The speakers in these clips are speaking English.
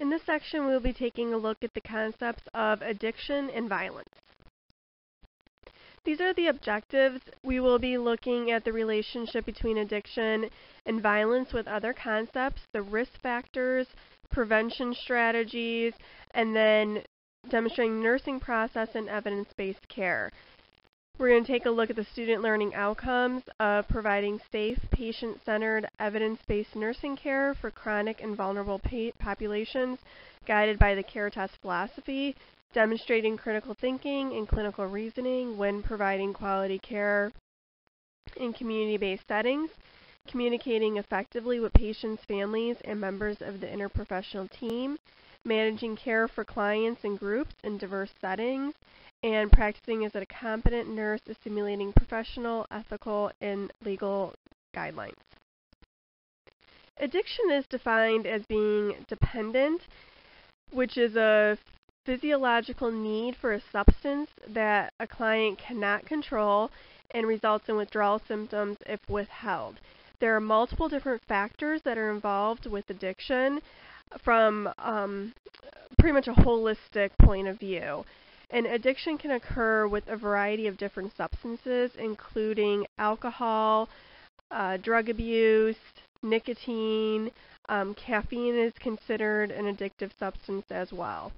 In this section, we'll be taking a look at the concepts of addiction and violence. These are the objectives. We will be looking at the relationship between addiction and violence with other concepts, the risk factors, prevention strategies, and then demonstrating nursing process and evidence-based care. We're going to take a look at the student learning outcomes of providing safe, patient-centered, evidence-based nursing care for chronic and vulnerable populations guided by the CARE-TEST philosophy, demonstrating critical thinking and clinical reasoning when providing quality care in community-based settings, communicating effectively with patients, families, and members of the interprofessional team, managing care for clients and groups in diverse settings, and practicing as a competent nurse assimilating professional, ethical, and legal guidelines. Addiction is defined as being dependent, which is a physiological need for a substance that a client cannot control and results in withdrawal symptoms if withheld. There are multiple different factors that are involved with addiction from um, pretty much a holistic point of view. And addiction can occur with a variety of different substances, including alcohol, uh, drug abuse, nicotine. Um, caffeine is considered an addictive substance as well.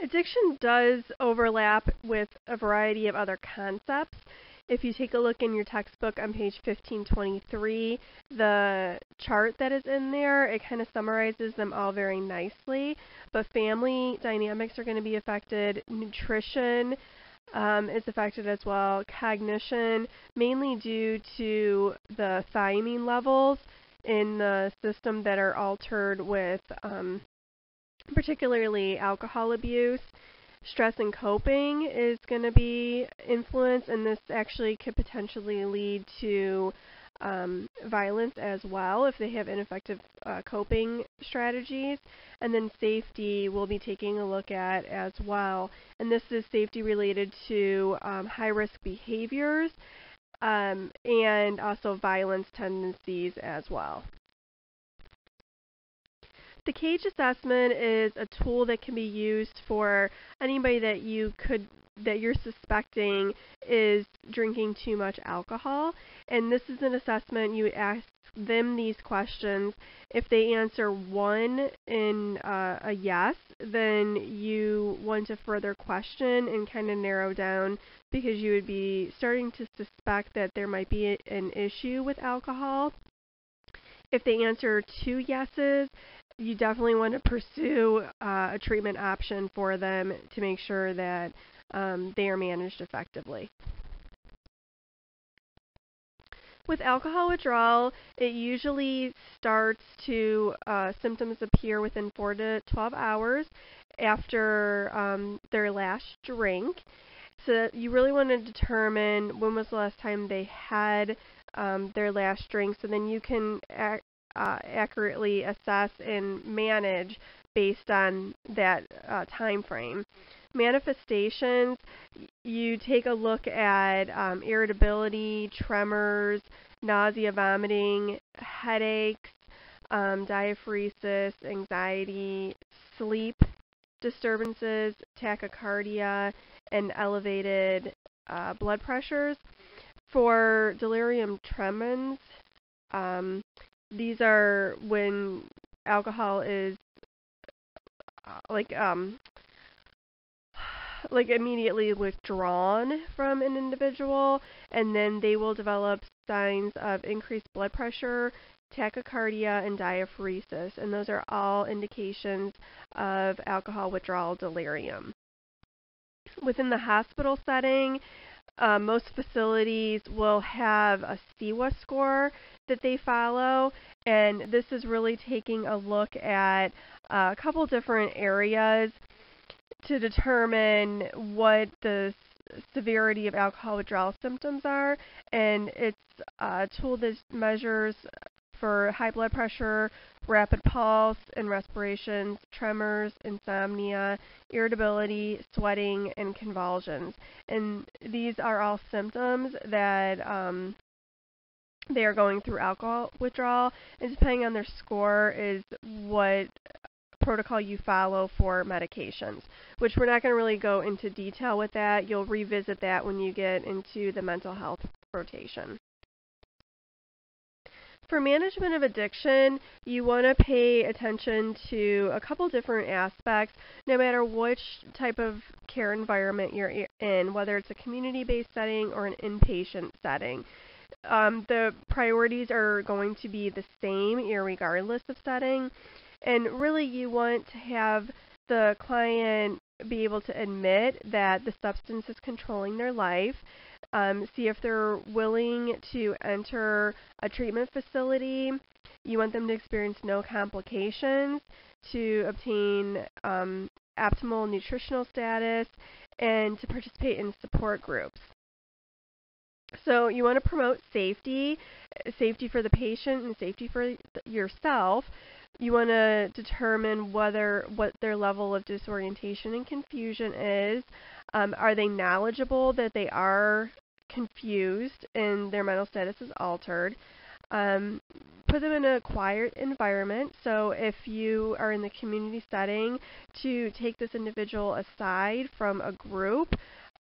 Addiction does overlap with a variety of other concepts. If you take a look in your textbook on page 1523, the chart that is in there, it kind of summarizes them all very nicely. But family dynamics are going to be affected, nutrition um, is affected as well, cognition, mainly due to the thiamine levels in the system that are altered with um, particularly alcohol abuse stress and coping is going to be influenced, and this actually could potentially lead to um, violence as well if they have ineffective uh, coping strategies. And then safety we'll be taking a look at as well. And this is safety related to um, high risk behaviors um, and also violence tendencies as well. The CAGE assessment is a tool that can be used for anybody that you could that you're suspecting is drinking too much alcohol. And this is an assessment you ask them these questions. If they answer one in uh, a yes, then you want to further question and kind of narrow down because you would be starting to suspect that there might be a, an issue with alcohol. If they answer two yeses, you definitely want to pursue uh, a treatment option for them to make sure that um, they are managed effectively. With alcohol withdrawal, it usually starts to uh, symptoms appear within 4 to 12 hours after um, their last drink. So you really want to determine when was the last time they had um, their last drink, so then you can uh, accurately assess and manage based on that uh, time frame. Manifestations, you take a look at um, irritability, tremors, nausea, vomiting, headaches, um, diaphoresis, anxiety, sleep disturbances, tachycardia, and elevated uh, blood pressures. For delirium tremens, um, these are when alcohol is like um like immediately withdrawn from an individual and then they will develop signs of increased blood pressure, tachycardia and diaphoresis and those are all indications of alcohol withdrawal delirium. Within the hospital setting, uh, most facilities will have a CIWA score that they follow, and this is really taking a look at uh, a couple different areas to determine what the severity of alcohol withdrawal symptoms are, and it's a tool that measures for high blood pressure, rapid pulse and respirations, tremors, insomnia, irritability, sweating, and convulsions. And these are all symptoms that um, they are going through alcohol withdrawal, and depending on their score is what protocol you follow for medications, which we're not going to really go into detail with that. You'll revisit that when you get into the mental health rotation. For management of addiction, you want to pay attention to a couple different aspects, no matter which type of care environment you're in, whether it's a community based setting or an inpatient setting. Um, the priorities are going to be the same, regardless of setting. And really, you want to have the client be able to admit that the substance is controlling their life. Um, see if they're willing to enter a treatment facility. You want them to experience no complications, to obtain um, optimal nutritional status, and to participate in support groups. So you want to promote safety, safety for the patient and safety for yourself. You want to determine whether what their level of disorientation and confusion is. Um, are they knowledgeable that they are confused and their mental status is altered? Um, put them in a quiet environment. So if you are in the community setting, to take this individual aside from a group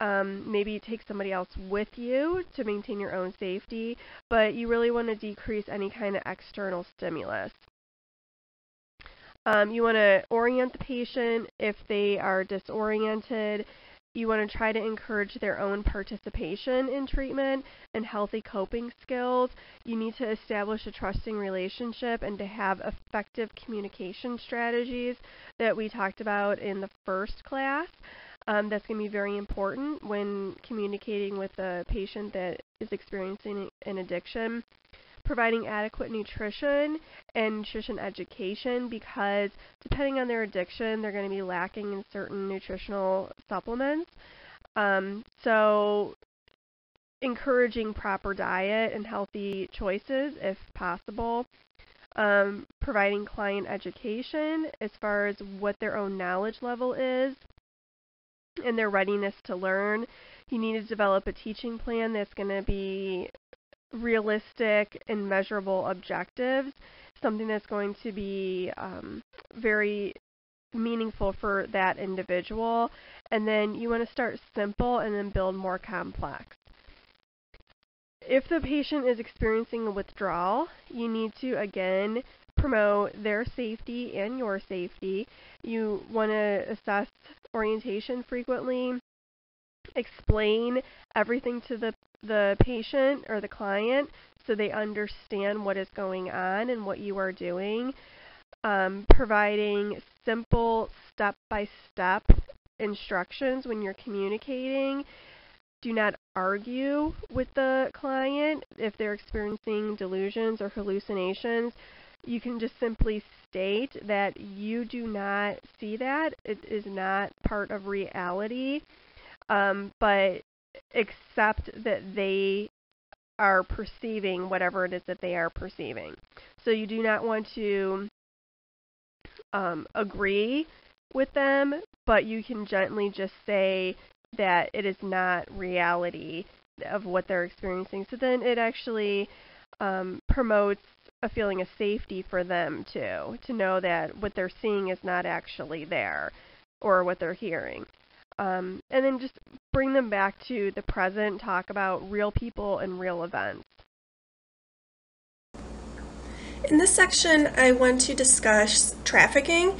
um, maybe take somebody else with you to maintain your own safety, but you really want to decrease any kind of external stimulus. Um, you want to orient the patient if they are disoriented. You want to try to encourage their own participation in treatment and healthy coping skills. You need to establish a trusting relationship and to have effective communication strategies that we talked about in the first class. Um, that's going to be very important when communicating with a patient that is experiencing an addiction. Providing adequate nutrition and nutrition education because depending on their addiction, they're going to be lacking in certain nutritional supplements. Um, so, encouraging proper diet and healthy choices if possible. Um, providing client education as far as what their own knowledge level is and their readiness to learn. You need to develop a teaching plan that's going to be realistic and measurable objectives, something that's going to be um, very meaningful for that individual. And then you want to start simple and then build more complex. If the patient is experiencing a withdrawal, you need to again promote their safety and your safety. You want to assess orientation frequently, explain everything to the, the patient or the client so they understand what is going on and what you are doing. Um, providing simple step by step instructions when you're communicating. Do not argue with the client if they're experiencing delusions or hallucinations you can just simply state that you do not see that. It is not part of reality, um, but accept that they are perceiving whatever it is that they are perceiving. So you do not want to um, agree with them, but you can gently just say that it is not reality of what they're experiencing. So then it actually um, promotes a feeling of safety for them too, to know that what they're seeing is not actually there or what they're hearing. Um, and then just bring them back to the present, talk about real people and real events. In this section, I want to discuss trafficking.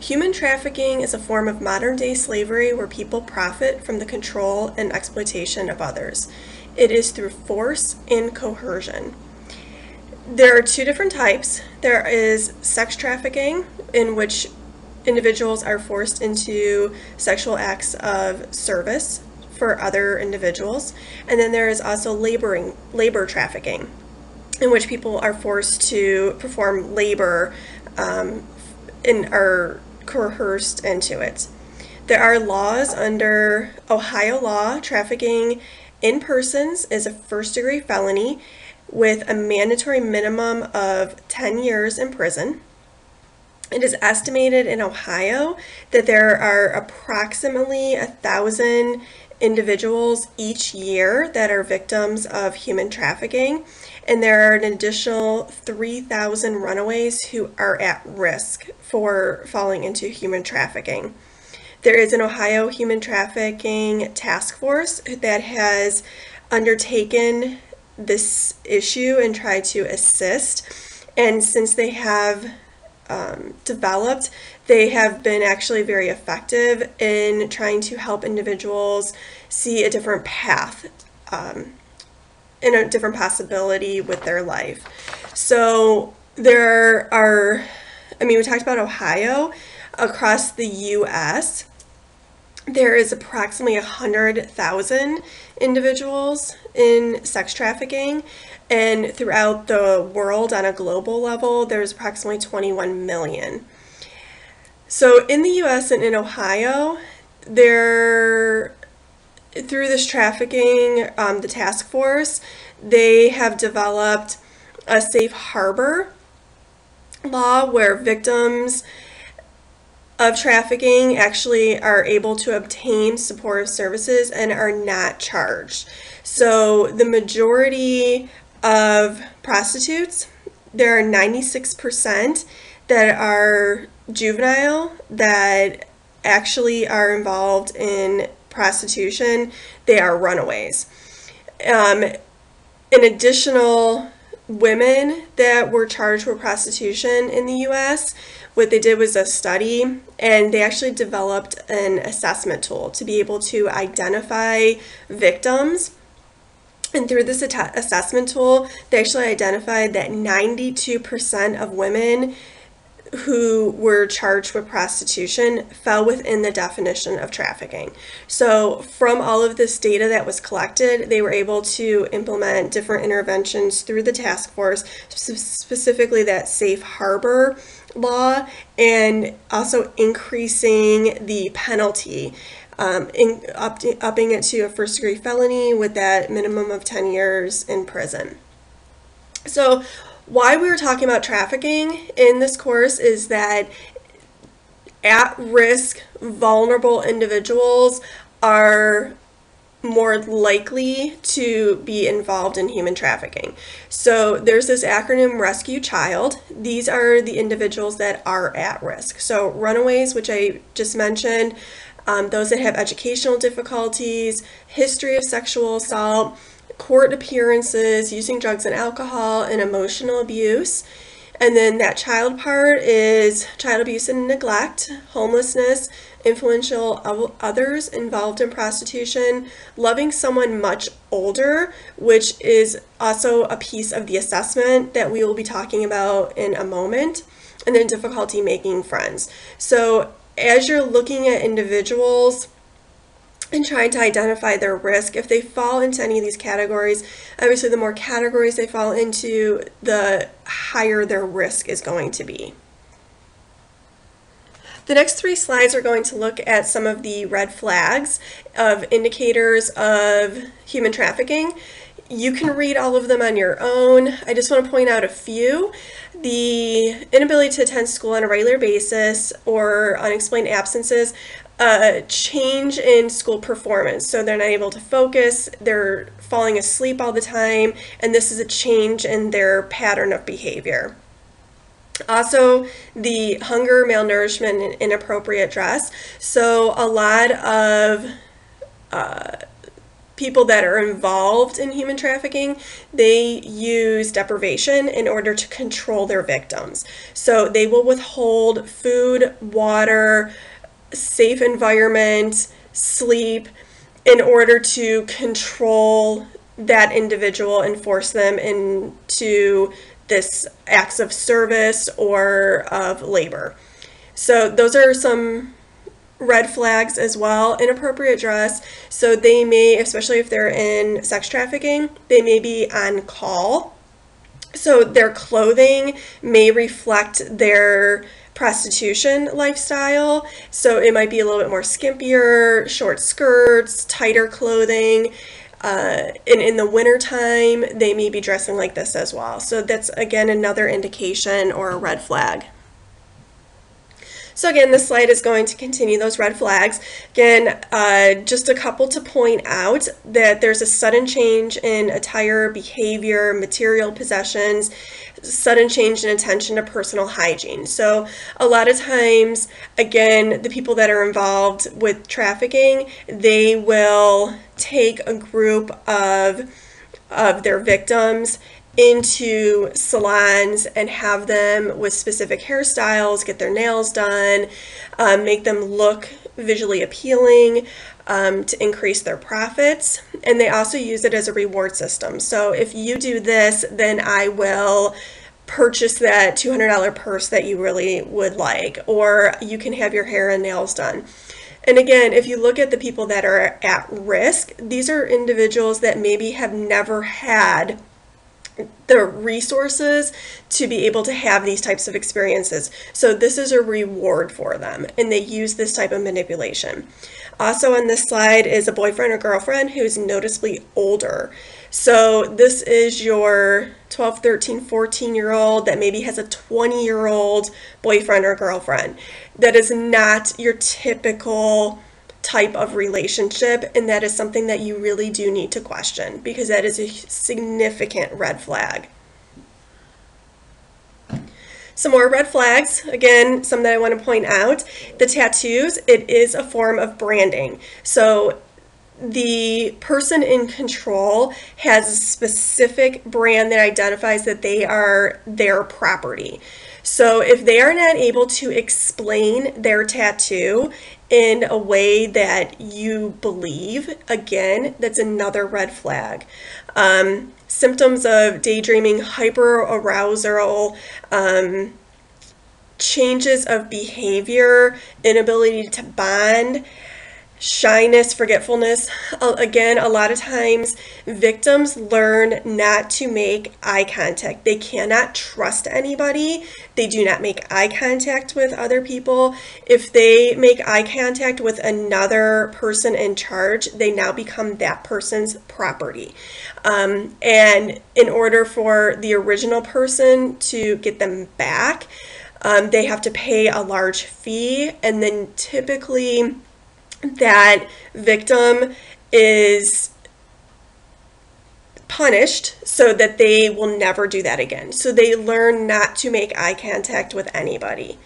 Human trafficking is a form of modern day slavery where people profit from the control and exploitation of others. It is through force and coercion. There are two different types. There is sex trafficking, in which individuals are forced into sexual acts of service for other individuals. And then there is also laboring, labor trafficking, in which people are forced to perform labor um, and are coerced into it. There are laws under Ohio law. Trafficking in persons is a first degree felony with a mandatory minimum of 10 years in prison. It is estimated in Ohio that there are approximately a thousand individuals each year that are victims of human trafficking, and there are an additional 3,000 runaways who are at risk for falling into human trafficking. There is an Ohio Human Trafficking Task Force that has undertaken this issue and try to assist. And since they have um, developed, they have been actually very effective in trying to help individuals see a different path um, a different possibility with their life. So there are, I mean, we talked about Ohio. Across the US, there is approximately 100,000 individuals in sex trafficking, and throughout the world on a global level, there's approximately 21 million. So in the US and in Ohio, there through this trafficking, um, the task force, they have developed a safe harbor law where victims of trafficking actually are able to obtain supportive services and are not charged. So the majority of prostitutes, there are 96% that are juvenile that actually are involved in prostitution. They are runaways. Um, an additional women that were charged with prostitution in the US what they did was a study and they actually developed an assessment tool to be able to identify victims. And through this assessment tool, they actually identified that 92% of women who were charged with prostitution fell within the definition of trafficking. So, from all of this data that was collected, they were able to implement different interventions through the task force, specifically that safe harbor law, and also increasing the penalty. Um, in, up, upping it to a first degree felony with that minimum of 10 years in prison. So, why we were talking about trafficking in this course is that at risk, vulnerable individuals are more likely to be involved in human trafficking. So there's this acronym Rescue Child. These are the individuals that are at risk. So runaways, which I just mentioned, um, those that have educational difficulties, history of sexual assault, court appearances, using drugs and alcohol, and emotional abuse. And then that child part is child abuse and neglect, homelessness, influential others involved in prostitution, loving someone much older, which is also a piece of the assessment that we will be talking about in a moment, and then difficulty making friends. So as you're looking at individuals, and trying to identify their risk. If they fall into any of these categories, obviously the more categories they fall into, the higher their risk is going to be. The next three slides are going to look at some of the red flags of indicators of human trafficking. You can read all of them on your own. I just want to point out a few. The inability to attend school on a regular basis or unexplained absences a change in school performance. So they're not able to focus, they're falling asleep all the time, and this is a change in their pattern of behavior. Also, the hunger, malnourishment, and inappropriate dress. So, a lot of uh, people that are involved in human trafficking, they use deprivation in order to control their victims. So, they will withhold food, water, safe environment, sleep, in order to control that individual and force them into this acts of service or of labor. So those are some red flags as well. Inappropriate dress. So they may, especially if they're in sex trafficking, they may be on call. So their clothing may reflect their prostitution lifestyle. So it might be a little bit more skimpier, short skirts, tighter clothing. Uh, and in the wintertime, they may be dressing like this as well. So that's again another indication or a red flag. So again, this slide is going to continue those red flags. Again, uh, just a couple to point out that there's a sudden change in attire, behavior, material possessions, sudden change in attention to personal hygiene. So a lot of times, again, the people that are involved with trafficking, they will take a group of of their victims into salons and have them with specific hairstyles, get their nails done, um, make them look visually appealing um, to increase their profits. And they also use it as a reward system. So if you do this, then I will purchase that $200 purse that you really would like, or you can have your hair and nails done. And again, if you look at the people that are at risk, these are individuals that maybe have never had the resources to be able to have these types of experiences. So this is a reward for them and they use this type of manipulation. Also on this slide is a boyfriend or girlfriend who's noticeably older. So this is your 12, 13, 14 year old that maybe has a 20 year old boyfriend or girlfriend. That is not your typical type of relationship and that is something that you really do need to question because that is a significant red flag. Some more red flags, again, some that I want to point out. The tattoos, it is a form of branding. So the person in control has a specific brand that identifies that they are their property. So if they are not able to explain their tattoo in a way that you believe, again, that's another red flag. Um, symptoms of daydreaming, hyperarousal, um, changes of behavior, inability to bond, shyness, forgetfulness. Again, a lot of times victims learn not to make eye contact. They cannot trust anybody. They do not make eye contact with other people. If they make eye contact with another person in charge, they now become that person's property. Um, and in order for the original person to get them back, um, they have to pay a large fee and then typically that victim is punished so that they will never do that again. So they learn not to make eye contact with anybody.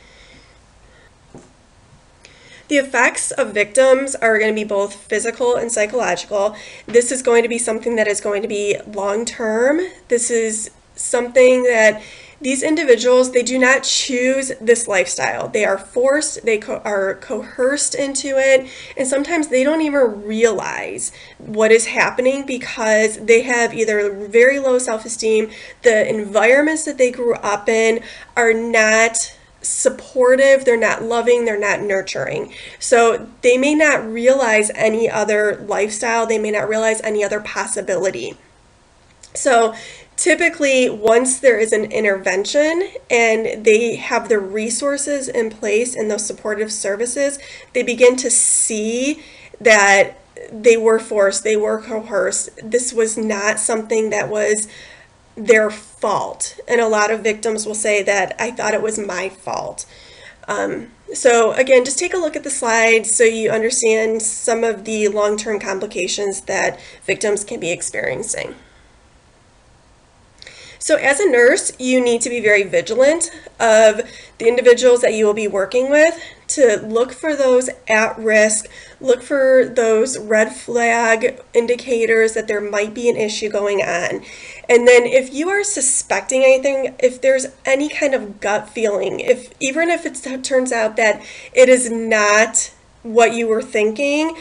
The effects of victims are going to be both physical and psychological. This is going to be something that is going to be long term. This is something that these individuals, they do not choose this lifestyle. They are forced, they co- are coerced into it, and sometimes they don't even realize what is happening because they have either very low self esteem, the environments that they grew up in are not supportive, they're not loving, they're not nurturing. So they may not realize any other lifestyle, they may not realize any other possibility. So typically once there is an intervention and they have the resources in place and those supportive services they begin to see that they were forced they were coerced. This was not something that was their fault. And a lot of victims will say that i thought it was my fault. Um, so again just take a look at the slides so you understand some of the long-term complications that victims can be experiencing so as a nurse, you need to be very vigilant of the individuals that you will be working with to look for those at risk, look for those red flag indicators that there might be an issue going on. And then if you are suspecting anything, if there's any kind of gut feeling, if even if it turns out that it is not what you were thinking,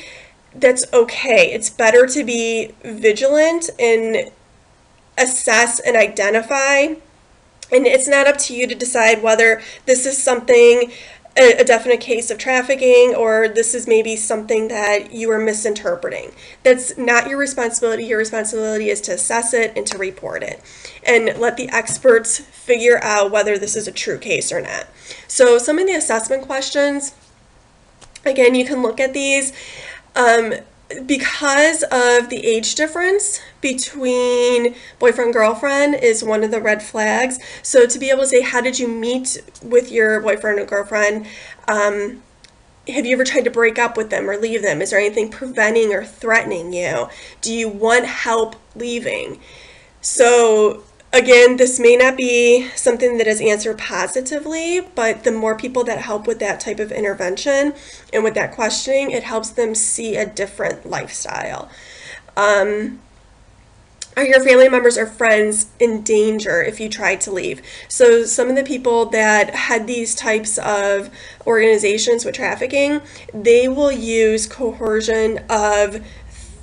that's okay. It's better to be vigilant and assess and identify. And it's not up to you to decide whether this is something, a, a definite case of trafficking, or this is maybe something that you are misinterpreting. That's not your responsibility. Your responsibility is to assess it and to report it. And let the experts figure out whether this is a true case or not. So, some of the assessment questions, again, you can look at these. Um, because of the age difference between boyfriend girlfriend is one of the red flags. So to be able to say, how did you meet with your boyfriend or girlfriend? Um, have you ever tried to break up with them or leave them? Is there anything preventing or threatening you? Do you want help leaving? So Again, this may not be something that is answered positively, but the more people that help with that type of intervention and with that questioning, it helps them see a different lifestyle. Um, are your family members or friends in danger if you try to leave? So, some of the people that had these types of organizations with trafficking, they will use coercion of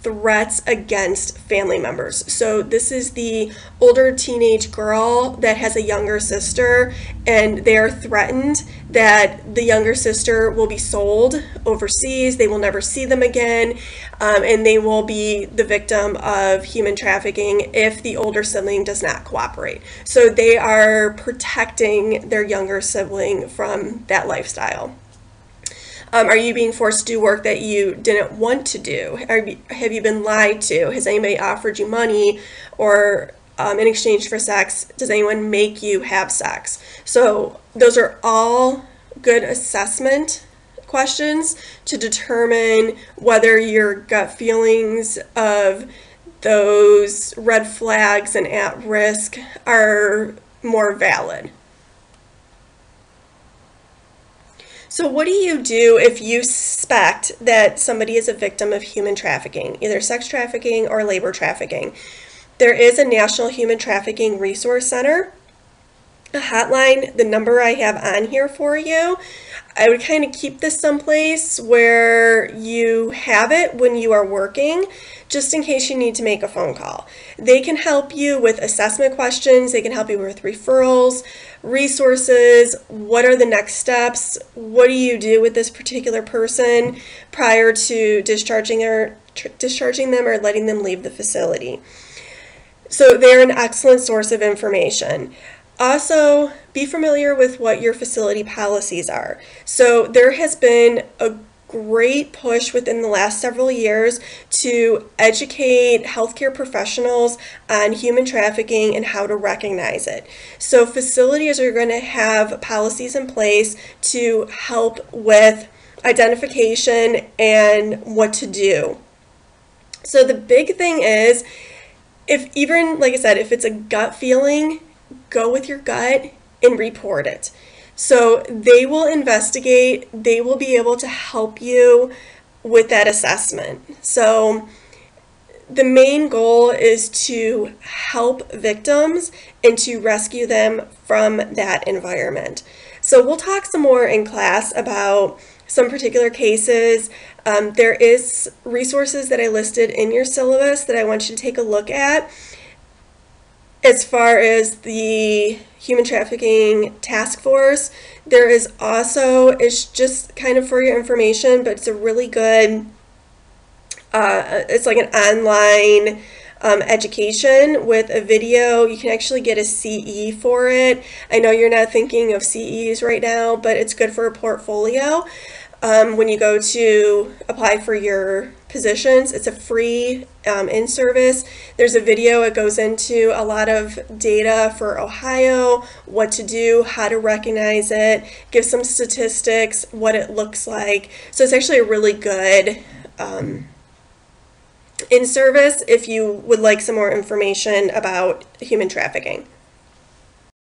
threats against family members. So, this is the older teenage girl that has a younger sister, and they are threatened that the younger sister will be sold overseas, they will never see them again, um, and they will be the victim of human trafficking if the older sibling does not cooperate. So, they are protecting their younger sibling from that lifestyle. Um, are you being forced to do work that you didn't want to do? Have you been lied to? Has anybody offered you money or um, in exchange for sex? Does anyone make you have sex? So, those are all good assessment questions to determine whether your gut feelings of those red flags and at risk are more valid. So, what do you do if you suspect that somebody is a victim of human trafficking, either sex trafficking or labor trafficking? There is a National Human Trafficking Resource Center, hotline, the number I have on here for you. I would kind of keep this someplace where you have it when you are working, just in case you need to make a phone call. They can help you with assessment questions, they can help you with referrals, resources, what are the next steps, what do you do with this particular person prior to discharging or discharging them or letting them leave the facility. So they're an excellent source of information. Also, be familiar with what your facility policies are. So, there has been a great push within the last several years to educate healthcare professionals on human trafficking and how to recognize it. So, facilities are going to have policies in place to help with identification and what to do. So, the big thing is if even, like I said, if it's a gut feeling, go with your gut and report it. So they will investigate, they will be able to help you with that assessment. So the main goal is to help victims and to rescue them from that environment. So we'll talk some more in class about some particular cases. Um, there is resources that I listed in your syllabus that I want you to take a look at as far as the human trafficking task force there is also it's just kind of for your information but it's a really good uh, it's like an online um, education with a video. You can actually get a ce for it. I know you're not thinking of ces right now but it's good for a portfolio. Um, when you go to apply for your positions. It's a free um, in service. There's a video, it goes into a lot of data for Ohio, what to do, how to recognize it, give some statistics, what it looks like. So it's actually a really good um, in service if you would like some more information about human trafficking.